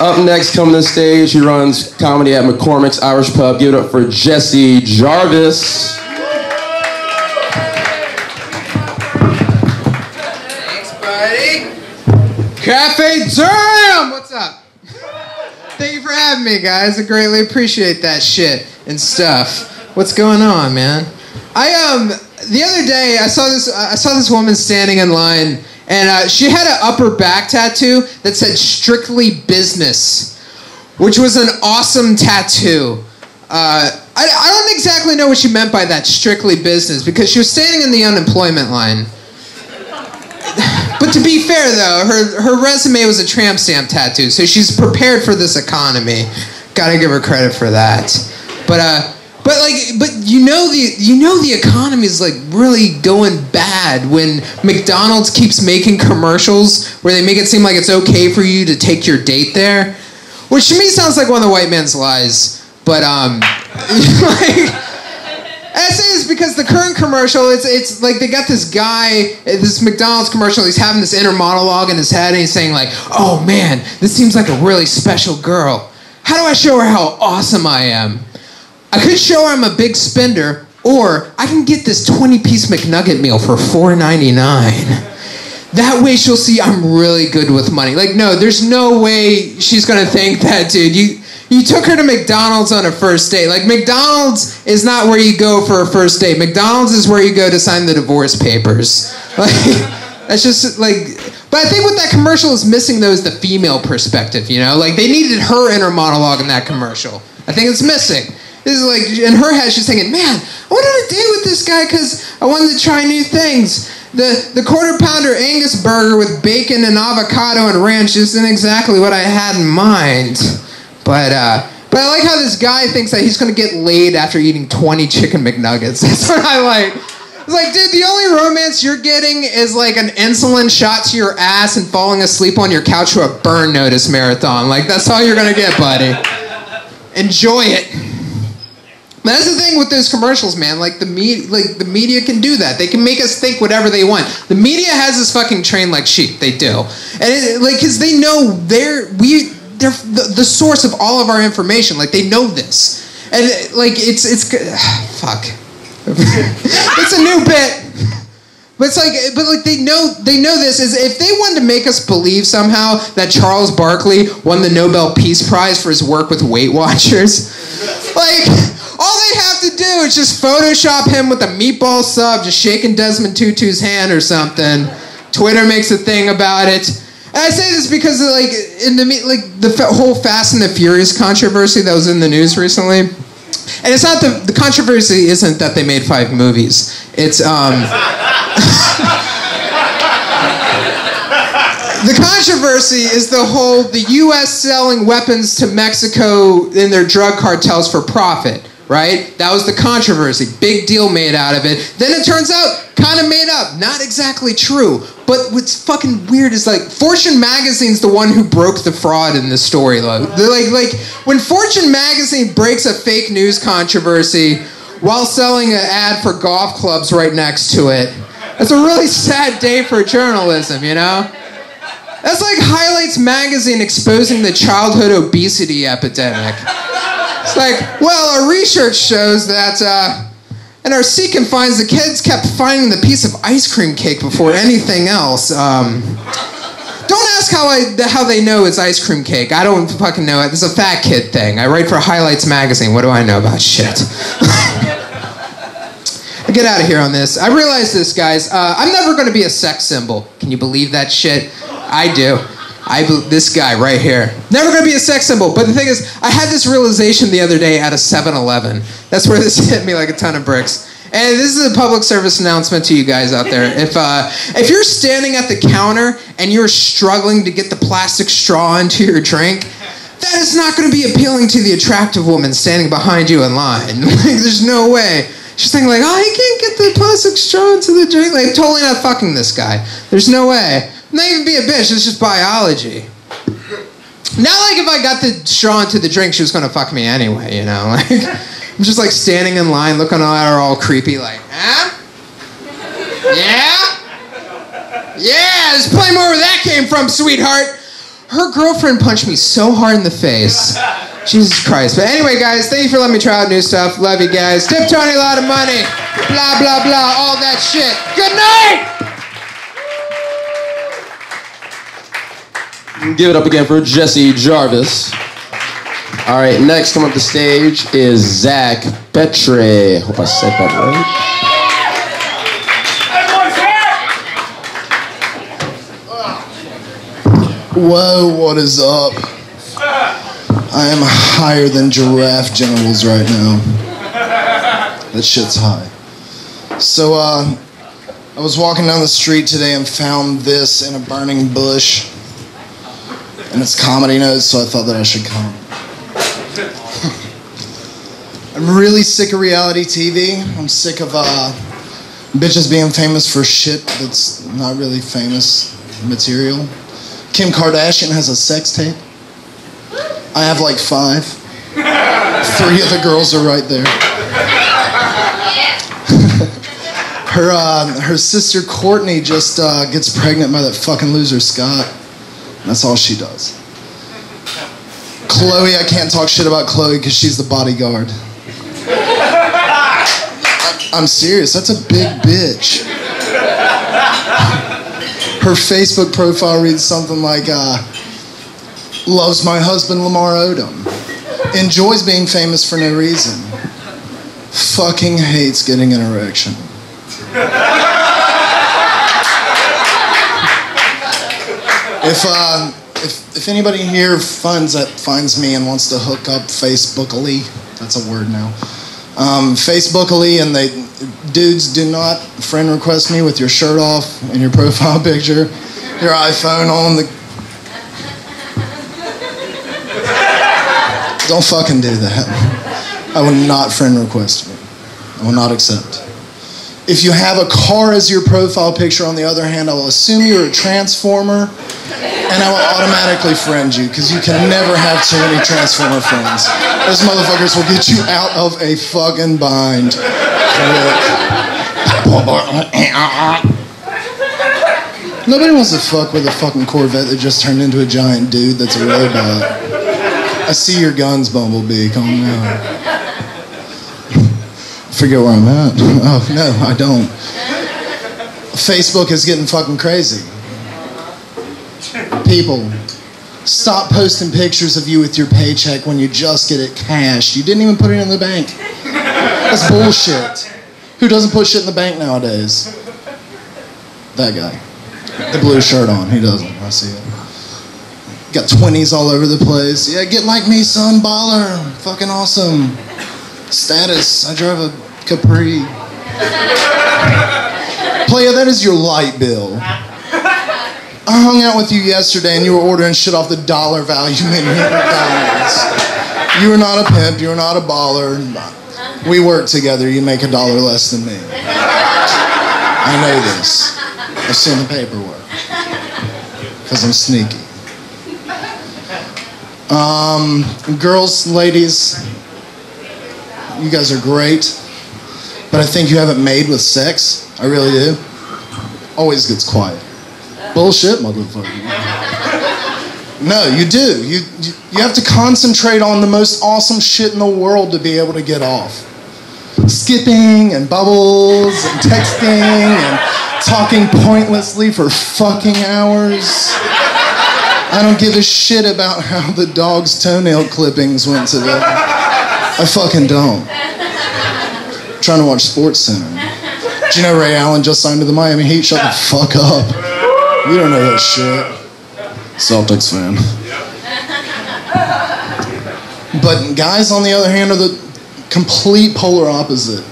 All right, up next, coming to the stage, he runs comedy at McCormick's Irish Pub. Give it up for Jesse Jarvis. Thanks, buddy. Cafe Diem, what's up? Thank you for having me, guys. I greatly appreciate that shit and stuff. What's going on, man? I um the other day I saw this I saw this woman standing in line and uh, she had an upper back tattoo that said "Strictly Business," which was an awesome tattoo. Uh, I, I don't exactly know what she meant by that strictly business because she was standing in the unemployment line. But to be fair, though, her her resume was a tramp stamp tattoo, so she's prepared for this economy. Gotta give her credit for that. But uh, but like, but you know the you know the economy is like really going bad when McDonald's keeps making commercials where they make it seem like it's okay for you to take your date there, which to me sounds like one of the white man's lies. But um, like. I say because the current commercial, it's it's like they got this guy, this McDonald's commercial. He's having this inner monologue in his head, and he's saying like, "Oh man, this seems like a really special girl. How do I show her how awesome I am? I could show I'm a big spender, or I can get this 20-piece McNugget meal for $4.99. That way she'll see I'm really good with money. Like, no, there's no way she's gonna think that, dude. You you took her to McDonald's on a first date. Like McDonald's is not where you go for a first date. McDonald's is where you go to sign the divorce papers. Like that's just like but I think what that commercial is missing though is the female perspective, you know? Like they needed her inner monologue in that commercial. I think it's missing. This is like in her head she's thinking, "Man, I went on a date with this guy cuz I wanted to try new things." The, the quarter pounder Angus burger with bacon and avocado and ranch isn't exactly what I had in mind. But uh, but I like how this guy thinks that he's gonna get laid after eating 20 chicken McNuggets. That's what I like. It's like, dude, the only romance you're getting is like an insulin shot to your ass and falling asleep on your couch to a burn notice marathon. Like that's all you're gonna get, buddy. Enjoy it. That's the thing with those commercials, man. Like the media, like the media can do that. They can make us think whatever they want. The media has us fucking trained like sheep. They do, and it, like, cause they know they're we they're the, the source of all of our information. Like they know this, and like it's it's fuck. it's a new bit. But it's like, but like they know they know this is if they wanted to make us believe somehow that Charles Barkley won the Nobel Peace Prize for his work with Weight Watchers, like all they have to do is just Photoshop him with a meatball sub, just shaking Desmond Tutu's hand or something. Twitter makes a thing about it. And I say this because, like, in the like the whole Fast and the Furious controversy that was in the news recently, and it's not the the controversy isn't that they made five movies. It's um. the controversy is the whole the U.S. selling weapons to Mexico in their drug cartels for profit right? That was the controversy. Big deal made out of it. Then it turns out kind of made up. Not exactly true. But what's fucking weird is like Fortune magazine's the one who broke the fraud in this story. Like, like, like when Fortune magazine breaks a fake news controversy while selling an ad for golf clubs right next to it, that's a really sad day for journalism, you know? That's like Highlights magazine exposing the childhood obesity epidemic. It's like, well, our research shows that, uh, and our Seekin finds the kids kept finding the piece of ice cream cake before anything else. Um, don't ask how I how they know it's ice cream cake. I don't fucking know it. This is a fat kid thing. I write for Highlights magazine. What do I know about shit? Get out of here on this. I realize this, guys. Uh, I'm never going to be a sex symbol. Can you believe that shit? I do. I this guy right here. Never gonna be a sex symbol. But the thing is, I had this realization the other day at a 7-Eleven. That's where this hit me like a ton of bricks. And this is a public service announcement to you guys out there. If uh, if you're standing at the counter and you're struggling to get the plastic straw into your drink, that is not going to be appealing to the attractive woman standing behind you in line. like, there's no way. She's thinking like, oh, I can't get the plastic straw into the drink. Like, totally not fucking this guy. There's no way. Not even be a bitch. It's just biology. Not like if I got the straw into the drink, she was gonna fuck me anyway. You know, like I'm just like standing in line, looking at her all creepy, like, huh? Yeah, yeah. There's plenty more where that came from, sweetheart. her girlfriend punched me so hard in the face. Jesus Christ. But anyway, guys, thank you for letting me try out new stuff. Love you guys. Tip Tony a lot of money. Blah, blah, blah. All that shit. Good night! Give it up again for Jesse Jarvis. All right, next come up the stage is Zach Pettrey. Hope I said that right. Whoa, what is up? I am higher than giraffe genitals right now. That shit's high. So, uh, I was walking down the street today and found this in a burning bush. And it's comedy notes, so I thought that I should come. I'm really sick of reality TV. I'm sick of uh, bitches being famous for shit that's not really famous material. Kim Kardashian has a sex tape. I have like five. Three of the girls are right there. her uh, her sister Kourtney just uh, gets pregnant by that fucking loser Scott. That's all she does. Khloé, I can't talk shit about Khloé because she's the bodyguard. I'm serious. That's a big bitch. Her Facebook profile reads something like, uh, "Loves my husband Lamar Odom, enjoys being famous for no reason, fucking hates getting an erection." If uh, if if anybody here finds that finds me and wants to hook up Facebookily, that's a word now. Um, Facebookily, and they dudes do not friend request me with your shirt off and your profile picture, your iPhone on the. Don't fucking do that. I will not friend request me. I will not accept. If you have a car as your profile picture, on the other hand, I will assume you're a transformer and I will automatically friend you because you can never have too many Transformer friends. Those motherfuckers will get you out of a fucking bind. Nobody wants to fuck with a fucking Corvette that just turned into a giant dude that's a robot. I see your guns, Bumblebee. Calm down. Forget where I'm at. Oh, no, I don't. Facebook is getting fucking crazy people stop posting pictures of you with your paycheck when you just get it cashed. You didn't even put it in the bank. That's bullshit. Who doesn't put shit in the bank nowadays? That guy. The blue shirt on. He doesn't. I see it. Got 20s all over the place. Yeah, get like me, son. Baller. Fucking awesome. Status. I drive a Capri. Player, that is your light bill. I hung out with you yesterday and you were ordering shit off the dollar value menu. You are not a pimp, you're not a baller. We work together, you make a dollar less than me. I know this. I've seen the paperwork. Because I'm sneaky. Um, girls, ladies, you guys are great. But I think you have it made with sex. I really do. Always gets quiet. Bullshit, motherfucker. No, you do. You, you you have to concentrate on the most awesome shit in the world to be able to get off. Skipping and bubbles and texting and talking pointlessly for fucking hours. I don't give a shit about how the dog's toenail clippings went today. I fucking don't. Trying to watch Sports Center. Do you know Ray Allen just signed to the Miami Heat? Shut the fuck up. You don't know that shit. Celtics fan. But guys, on the other hand, are the complete polar opposite.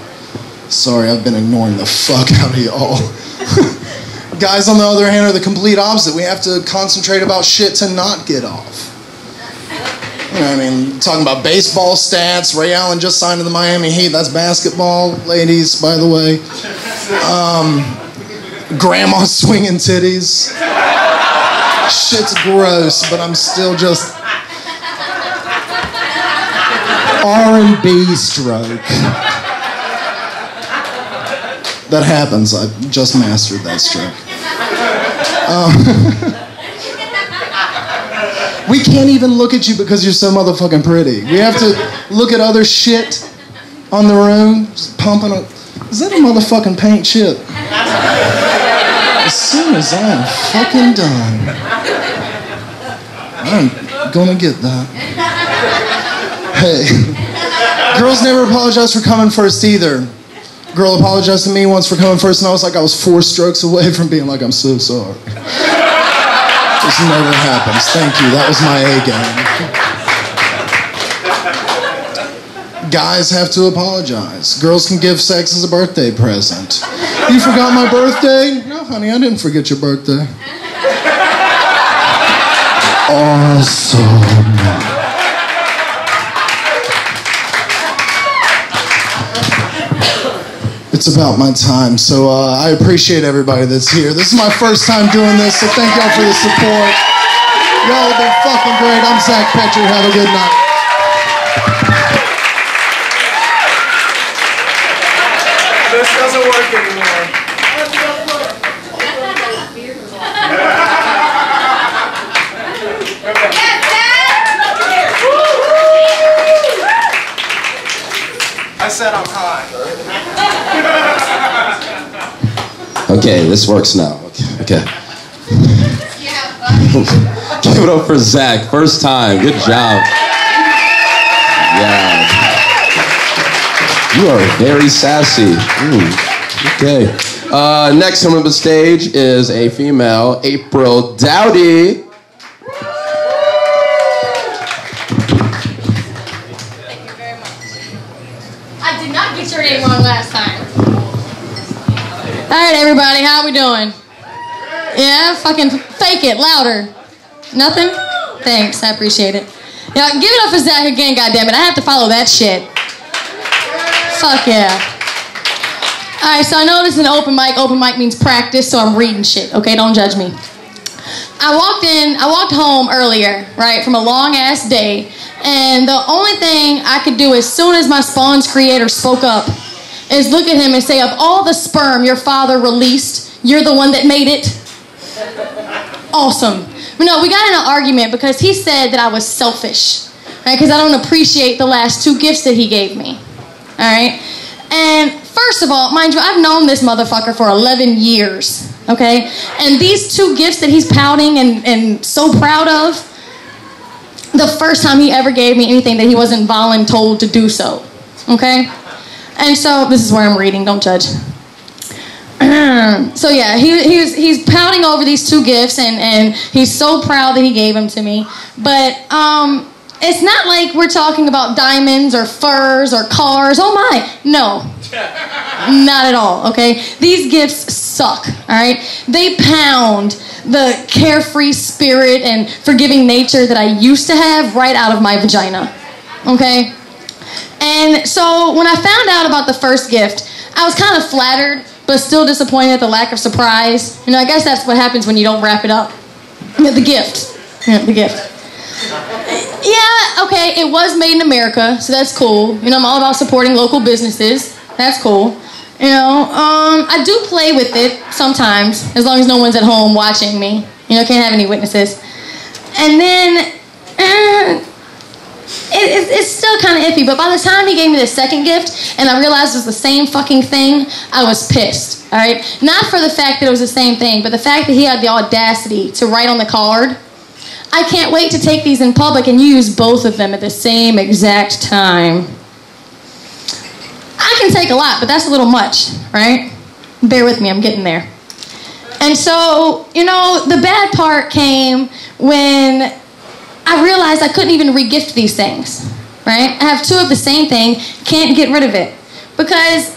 Sorry, I've been ignoring the fuck out of y'all. guys, on the other hand, are the complete opposite. We have to concentrate about shit to not get off. You know, I mean, talking about baseball stats. Ray Allen just signed to the Miami Heat. That's basketball, ladies, by the way. Um, grandma swinging titties. Shit's gross, but I'm still just R&B stroke. That happens. I just mastered that stroke. Um, We can't even look at you because you're so motherfucking pretty. We have to look at other shit on the room, pumping Is that a motherfucking paint chip? As soon as I'm fucking done, I'm gonna get that. Hey, girls never apologize for coming first either. Girl apologized to me once for coming first, and I was like, I was four strokes away from being like, I'm so sorry. This never happens. Thank you. That was my A game. Guys have to apologize. Girls can give sex as a birthday present. You forgot my birthday? No, honey, I didn't forget your birthday. Awesome. It's about my time, so uh, I appreciate everybody that's here. This is my first time doing this, so thank y'all for the support. Y'all have been fucking great. I'm Zach Pettrey. Have a good night. This doesn't work anymore. I said I'm high. Okay, this works now. Okay. Give it up for Zach. First time. Good job. Yeah. You are very sassy. Okay. Uh, next on the stage is a female, April Dowdy. Thank you very much. I did not get your name wrong last time. All right, everybody, how are we doing? Yeah, fucking fake it louder. Nothing? Thanks, I appreciate it. Yeah, give it up for Zach again, goddammit. I have to follow that shit. Fuck yeah. All right, so I know this is an open mic. Open mic means practice, so I'm reading shit. Okay, don't judge me. I walked in, I walked home earlier, right, from a long ass day, and the only thing I could do as soon as my Spawn's creator spoke up is look at him and say, Of all the sperm your father released, you're the one that made it. Awesome. But no, we got in an argument because he said that I was selfish, right? Because I don't appreciate the last two gifts that he gave me, all right? And first of all, mind you, I've known this motherfucker for 11 years, okay? And these two gifts that he's pouting and, and so proud of, the first time he ever gave me anything that he wasn't voluntold to do so, okay? And so this is where I'm reading, don't judge. so yeah, he, he was, he's pouting over these two gifts and, and he's so proud that he gave them to me. But um, it's not like we're talking about diamonds or furs or cars. Oh my, no. Not at all, okay? These gifts suck, all right? They pound the carefree spirit and forgiving nature that I used to have right out of my vagina, okay? And so when I found out about the first gift, I was kind of flattered, but still disappointed at the lack of surprise. You know, I guess that's what happens when you don't wrap it up. The gift. Yeah, the gift. Yeah, okay, it was made in America, so that's cool. You know, I'm all about supporting local businesses. That's cool. You know, um, I do play with it sometimes, as long as no one's at home watching me. You know, can't have any witnesses. And then, uh, it, it, it's still kind of iffy, but by the time he gave me the second gift and I realized it was the same fucking thing, I was pissed. All right, not for the fact that it was the same thing, but the fact that he had the audacity to write on the card. I can't wait to take these in public and use both of them at the same exact time. I can take a lot, but that's a little much, right? Bear with me, I'm getting there. And so, you know, the bad part came when I realized I couldn't even regift these things, right? I have two of the same thing, can't get rid of it. Because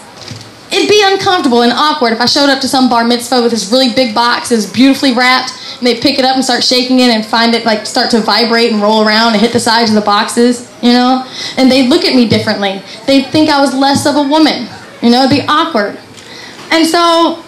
it'd be uncomfortable and awkward if I showed up to some bar mitzvah with this really big box that's beautifully wrapped, and they pick it up and start shaking it and find it like start to vibrate and roll around and hit the sides of the boxes, you know? And they look at me differently. They think I was less of a woman, you know? It'd be awkward. And so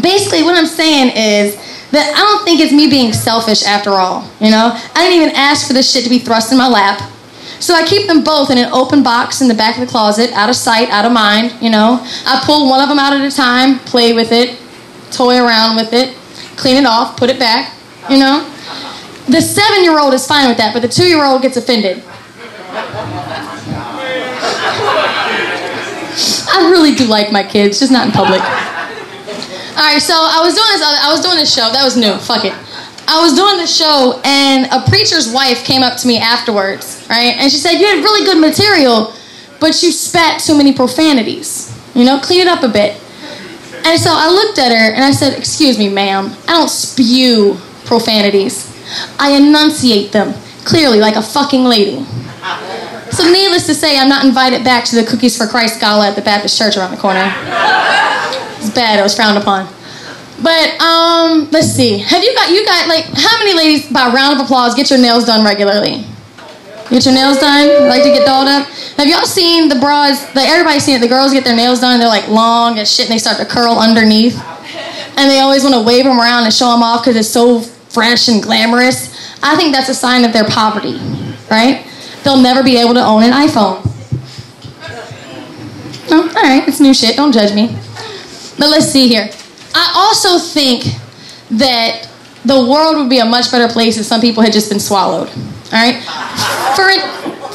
basically what I'm saying is that I don't think it's me being selfish after all, you know? I didn't even ask for this shit to be thrust in my lap. So I keep them both in an open box in the back of the closet, out of sight, out of mind, you know? I pull one of them out at a time, play with it, toy around with it, clean it off, put it back, you know? The seven year old is fine with that, but the two year old gets offended. I really do like my kids, just not in public. All right, so I was doing this. I was doing this show. That was new. Fuck it. I was doing this show, and a preacher's wife came up to me afterwards, right? And she said, "You had really good material, but you spat too many profanities. You know, clean it up a bit." And so I looked at her and I said, "Excuse me, ma'am. I don't spew profanities. I enunciate them clearly, like a fucking lady." So, needless to say, I'm not invited back to the Cookies for Christ gala at the Baptist church around the corner. It's bad. It was frowned upon. But um, let's see. Have you got you got like how many ladies by round of applause get your nails done regularly? Get your nails done? Like to get dolled up? Have y'all seen the bras? Like everybody's seen it. The girls get their nails done. They're like long and shit, and they start to curl underneath. And they always want to wave them around and show them off because it's so fresh and glamorous. I think that's a sign of their poverty, right? They'll never be able to own an iPhone. Oh, all right, it's new shit. Don't judge me. But let's see here. I also think that the world would be a much better place if some people had just been swallowed. All right. For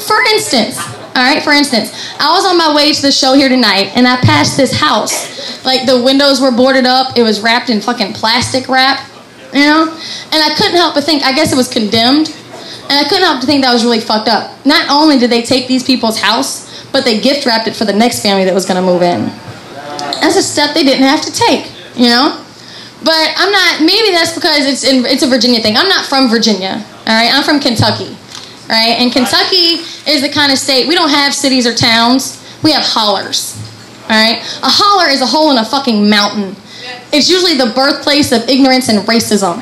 for instance, all right. For instance, I was on my way to the show here tonight, and I passed this house. Like the windows were boarded up. It was wrapped in fucking plastic wrap, you know. And I couldn't help but think. I guess it was condemned. And I couldn't help but think that was really fucked up. Not only did they take these people's house, but they gift wrapped it for the next family that was going to move in. That's a step they didn't have to take you know? But I'm not, maybe that's because it's, in, it's a Virginia thing. I'm not from Virginia, all right? I'm from Kentucky, right? And Kentucky is the kind of state, we don't have cities or towns, we have hollers, all right? A holler is a hole in a fucking mountain. It's usually the birthplace of ignorance and racism.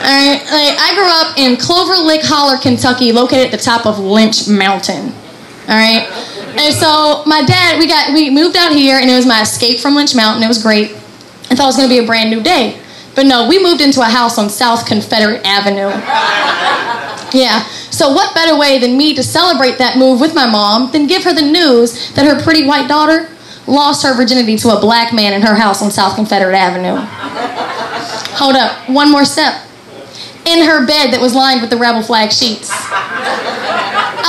All right, like I grew up in Clover Lick Holler, Kentucky, located at the top of Lynch Mountain. All right, and so my dad, we got we moved out here, and it was my escape from Lynch Mountain. It was great. I thought it was going to be a brand new day. But no, we moved into a house on South Confederate Avenue. Yeah. So what better way than me to celebrate that move with my mom than give her the news that her pretty white daughter lost her virginity to a black man in her house on South Confederate Avenue. Hold up. One more step. In her bed that was lined with the rebel flag sheets.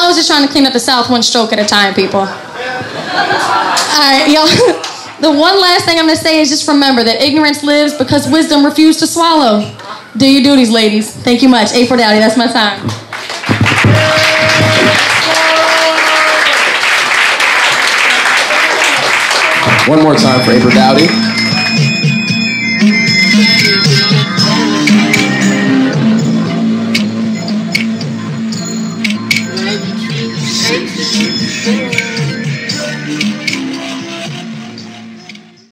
I was just trying to clean up the South one stroke at a time, people. All right, y'all. The one last thing I'm going to say is just remember that ignorance lives because wisdom refused to swallow. Do your duties, ladies. Thank you much. A for Dowdy, that's my time. One more time for April Dowdy.